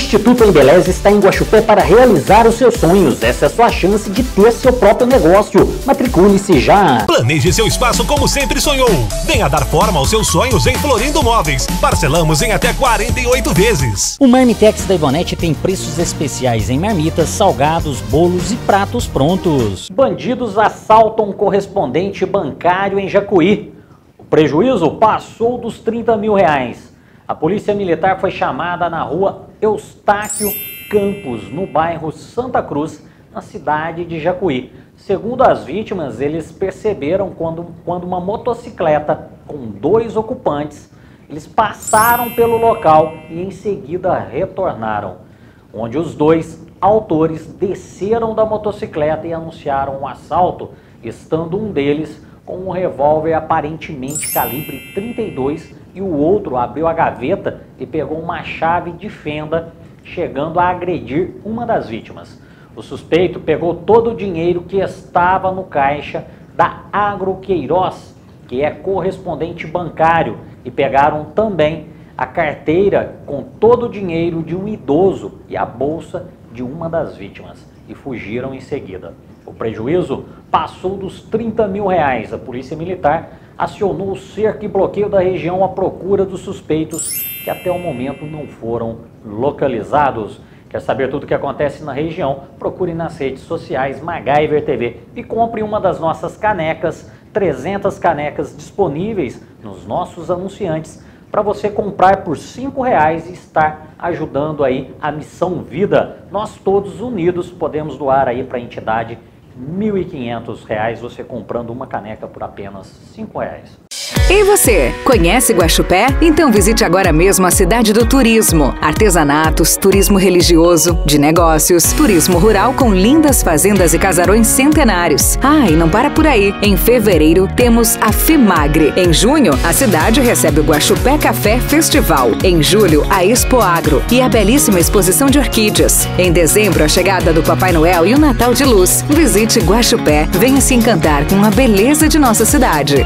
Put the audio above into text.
Instituto Embeleze está em Guaxupé para realizar os seus sonhos. Essa é a sua chance de ter seu próprio negócio. Matricule-se já. Planeje seu espaço como sempre sonhou. Venha dar forma aos seus sonhos em Florindo Móveis. Parcelamos em até 48 vezes. O Marmitex da Ivonete tem preços especiais em marmitas, salgados, bolos e pratos prontos. Bandidos assaltam um correspondente bancário em Jacuí. O prejuízo passou dos 30 mil reais. A polícia militar foi chamada na rua Eustáquio Campos, no bairro Santa Cruz, na cidade de Jacuí. Segundo as vítimas, eles perceberam quando, quando uma motocicleta com dois ocupantes, eles passaram pelo local e em seguida retornaram, onde os dois autores desceram da motocicleta e anunciaram um assalto, estando um deles com um revólver aparentemente calibre 32 e o outro abriu a gaveta e pegou uma chave de fenda, chegando a agredir uma das vítimas. O suspeito pegou todo o dinheiro que estava no caixa da Agroqueiroz, que é correspondente bancário, e pegaram também a carteira com todo o dinheiro de um idoso e a bolsa de uma das vítimas e fugiram em seguida. O prejuízo passou dos 30 mil reais. A Polícia Militar acionou o cerco e bloqueio da região à procura dos suspeitos que até o momento não foram localizados. Quer saber tudo o que acontece na região? Procure nas redes sociais MacGyver TV e compre uma das nossas canecas, 300 canecas disponíveis nos nossos anunciantes para você comprar por cinco reais e estar ajudando aí a missão Vida. Nós todos unidos podemos doar aí para a entidade R$ 1.500 você comprando uma caneca por apenas R$ 5,00. E você, conhece Guaxupé? Então visite agora mesmo a cidade do turismo. Artesanatos, turismo religioso, de negócios, turismo rural com lindas fazendas e casarões centenários. Ah, e não para por aí. Em fevereiro temos a FEMAGRE. Em junho, a cidade recebe o Guaxupé Café Festival. Em julho, a Expo Agro e a belíssima exposição de orquídeas. Em dezembro, a chegada do Papai Noel e o Natal de Luz. Visite Guaxupé, venha se encantar com a beleza de nossa cidade.